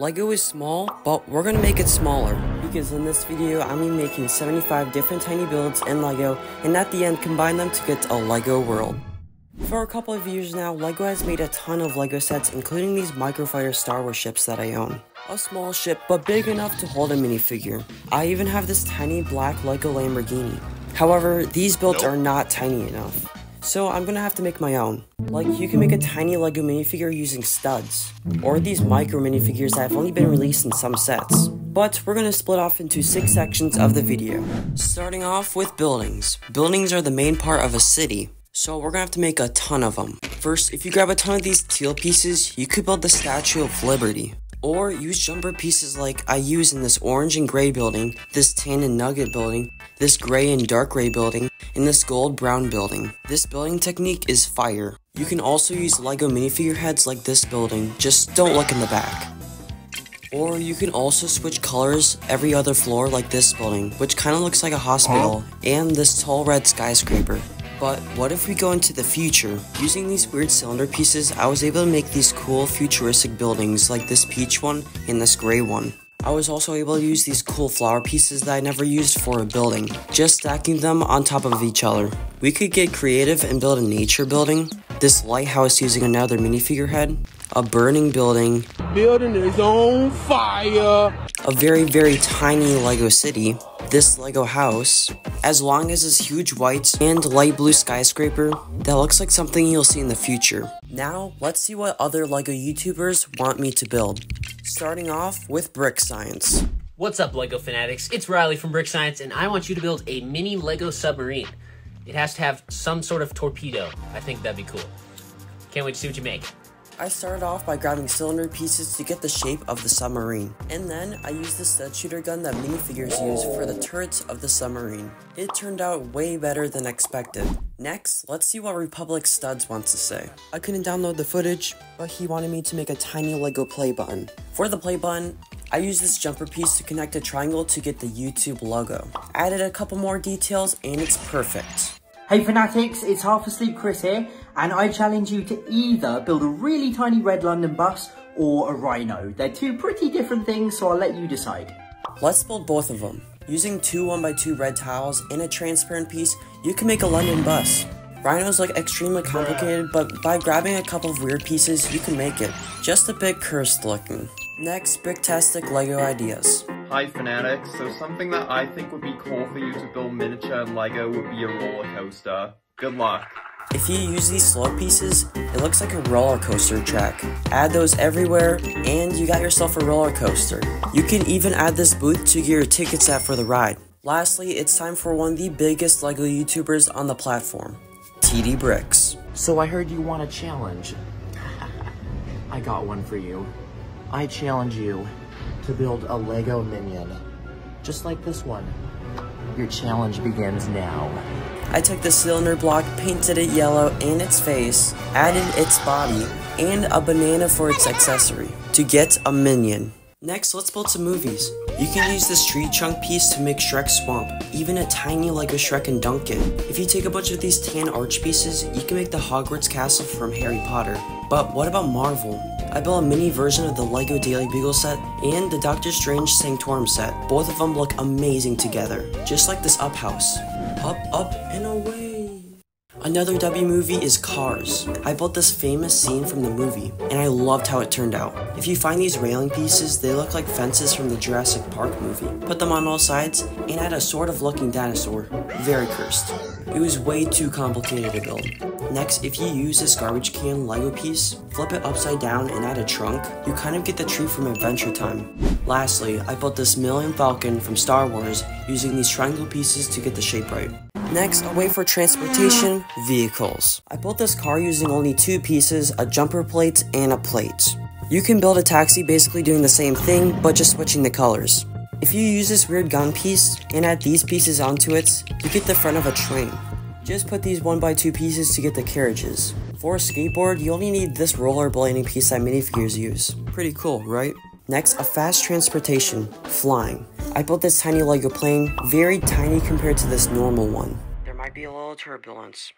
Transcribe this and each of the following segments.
Lego is small, but we're gonna make it smaller. Because in this video, I'm gonna be making 75 different tiny builds in Lego, and at the end, combine them to get a Lego world. For a couple of years now, LEGO has made a ton of LEGO sets, including these Microfighter Star Wars ships that I own. A small ship, but big enough to hold a minifigure. I even have this tiny black LEGO Lamborghini. However, these builds are not tiny enough. So I'm gonna have to make my own. Like, you can make a tiny LEGO minifigure using studs. Or these micro minifigures that have only been released in some sets. But we're gonna split off into six sections of the video. Starting off with buildings. Buildings are the main part of a city. So we're gonna have to make a ton of them. First, if you grab a ton of these teal pieces, you could build the Statue of Liberty. Or use jumper pieces like I use in this orange and gray building, this tan and nougat building, this gray and dark gray building, and this gold brown building. This building technique is fire. You can also use LEGO minifigure heads like this building, just don't look in the back. Or you can also switch colors every other floor like this building, which kinda looks like a hospital, and this tall red skyscraper. But what if we go into the future? Using these weird cylinder pieces, I was able to make these cool futuristic buildings like this peach one and this gray one. I was also able to use these cool flower pieces that I never used for a building, just stacking them on top of each other. We could get creative and build a nature building, this lighthouse using another minifigure head, a burning building, building is on fire, a very very tiny Lego city, this Lego house, as long as this huge white and light blue skyscraper that looks like something you'll see in the future. Now, let's see what other Lego YouTubers want me to build. Starting off with Brick Science. What's up, LEGO fanatics? It's Riley from Brick Science, and I want you to build a mini LEGO submarine. It has to have some sort of torpedo. I think that'd be cool. Can't wait to see what you make. I started off by grabbing cylinder pieces to get the shape of the submarine, and then I used the stud shooter gun that minifigures use for the turrets of the submarine. It turned out way better than expected. Next, let's see what Republic Studs wants to say. I couldn't download the footage, but he wanted me to make a tiny Lego play button. For the play button, I used this jumper piece to connect a triangle to get the YouTube logo. Added a couple more details and it's perfect. Hey fanatics, it's Half Asleep Chris here, and I challenge you to either build a really tiny red London bus or a rhino. They're two pretty different things, so I'll let you decide. Let's build both of them. Using two 1x2 red tiles and a transparent piece, you can make a London bus. Rhinos look extremely complicated, but by grabbing a couple of weird pieces, you can make it. Just a bit cursed looking. Next, Bricktastic LEGO ideas. Hi fanatics, so something that I think would be cool for you to build miniature Lego would be a roller coaster. Good luck. If you use these slope pieces, it looks like a roller coaster track. Add those everywhere, and you got yourself a roller coaster. You can even add this booth to get your tickets at for the ride. Lastly, it's time for one of the biggest LEGO YouTubers on the platform, TD Bricks. So I heard you want a challenge. I got one for you. I challenge you to build a Lego minion, just like this one. Your challenge begins now. I took the cylinder block, painted it yellow and its face, added its body, and a banana for its accessory, to get a minion. Next, let's build some movies. You can use this tree chunk piece to make Shrek Swamp, even a tiny Lego Shrek and Donkey. If you take a bunch of these tan arch pieces, you can make the Hogwarts castle from Harry Potter. But what about Marvel? I built a mini version of the LEGO Daily Bugle set and the Doctor Strange Sanctorum set. Both of them look amazing together, just like this up house. Up, up, and away. Another W movie is Cars. I built this famous scene from the movie, and I loved how it turned out. If you find these railing pieces, they look like fences from the Jurassic Park movie. Put them on all sides, and add a sort of looking dinosaur. Very cursed. It was way too complicated to build. Next, if you use this garbage can Lego piece, flip it upside down and add a trunk, you kind of get the tree from Adventure Time. Lastly, I built this Millennium Falcon from Star Wars using these triangle pieces to get the shape right. Next, a way for transportation, vehicles. I built this car using only two pieces, a jumper plate and a plate. You can build a taxi basically doing the same thing, but just switching the colors. If you use this weird gun piece and add these pieces onto it, you get the front of a train. Just put these 1x2 pieces to get the carriages. For a skateboard, you only need this rollerblading piece that minifigures use. Pretty cool, right? Next, a fast transportation, flying. I built this tiny Lego plane, very tiny compared to this normal one. There might be a little turbulence.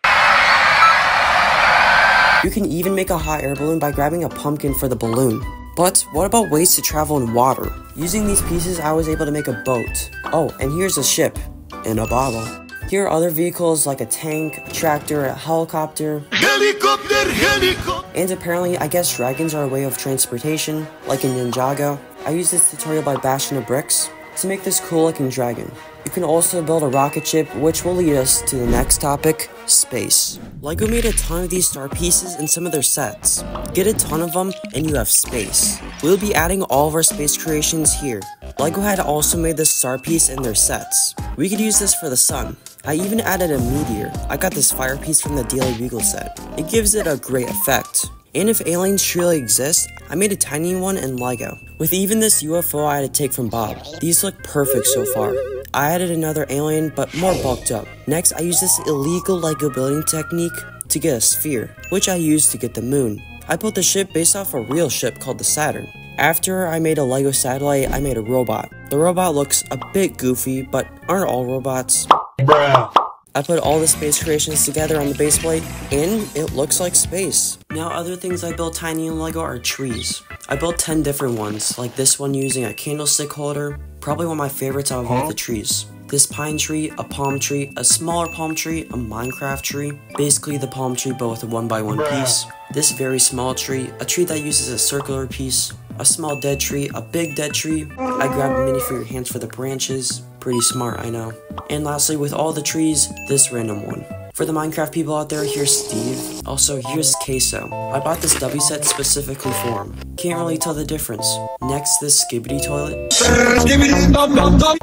You can even make a hot air balloon by grabbing a pumpkin for the balloon. But what about ways to travel in water? Using these pieces, I was able to make a boat. Oh, and here's a ship. In a bottle. Here are other vehicles like a tank, a tractor, a helicopter. Helicopter, helicopter! And apparently, I guess dragons are a way of transportation, like in Ninjago. I used this tutorial by bashing the bricks to make this cool looking dragon. You can also build a rocket ship, which will lead us to the next topic, space. LEGO made a ton of these star pieces in some of their sets. Get a ton of them, and you have space. We'll be adding all of our space creations here. LEGO had also made this star piece in their sets. We could use this for the sun. I even added a meteor. I got this fire piece from the Daily Bugle set. It gives it a great effect. And if aliens truly exist, I made a tiny one in LEGO. With even this UFO I had to take from Bob. These look perfect so far. I added another alien, but more bulked up. Next, I used this illegal LEGO building technique to get a sphere, which I used to get the moon. I built the ship based off a real ship called the Saturn. After I made a LEGO satellite, I made a robot. The robot looks a bit goofy, but aren't all robots? Bruh. I put all the space creations together on the base plate, and it looks like space. Now other things I built tiny in LEGO are trees. I built 10 different ones, like this one using a candlestick holder, probably one of my favorites out of all the trees. This pine tree, a palm tree, a smaller palm tree, a Minecraft tree, basically the palm tree but with a one by one piece. This very small tree, a tree that uses a circular piece, a small dead tree, a big dead tree. I grabbed a minifigure hands for the branches. Pretty smart, I know. And lastly, with all the trees, this random one. For the Minecraft people out there, here's Steve. Also, here's Queso. I bought this W set specifically for him. Can't really tell the difference. Next, this Skibidi toilet.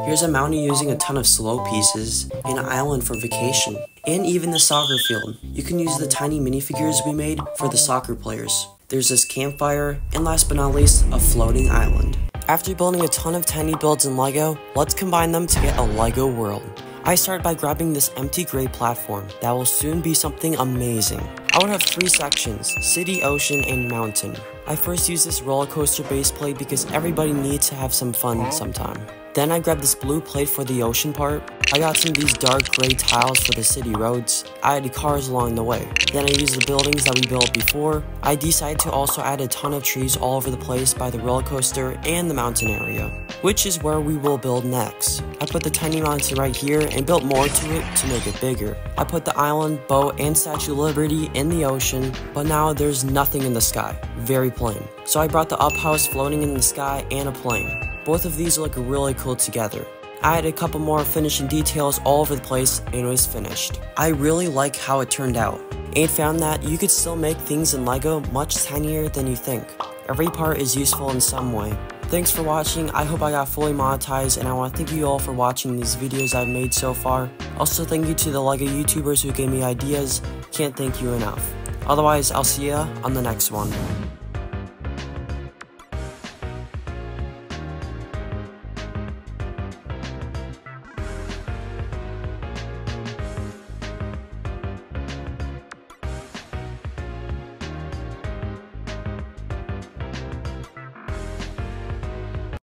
Here's a mountain using a ton of slope pieces, an island for vacation, and even the soccer field. You can use the tiny minifigures we made for the soccer players. There's this campfire, and last but not least, a floating island. After building a ton of tiny builds in LEGO, let's combine them to get a LEGO world. I started by grabbing this empty gray platform that will soon be something amazing. I would have three sections, city, ocean, and mountain. I first used this roller coaster base plate because everybody needs to have some fun sometime. Then I grabbed this blue plate for the ocean part. I got some of these dark gray tiles for the city roads. I added cars along the way. Then I used the buildings that we built before. I decided to also add a ton of trees all over the place by the roller coaster and the mountain area, which is where we will build next. I put the tiny mountain right here and built more to it to make it bigger. I put the island, boat, and Statue of Liberty in the ocean, but now there's nothing in the sky. Very plain. So I brought the up house floating in the sky and a plane. Both of these look really cool together. I had a couple more finishing details all over the place and it was finished. I really like how it turned out and found that you could still make things in LEGO much tinier than you think. Every part is useful in some way. Thanks for watching, I hope I got fully monetized and I want to thank you all for watching these videos I've made so far. Also thank you to the LEGO YouTubers who gave me ideas, can't thank you enough. Otherwise, I'll see ya on the next one.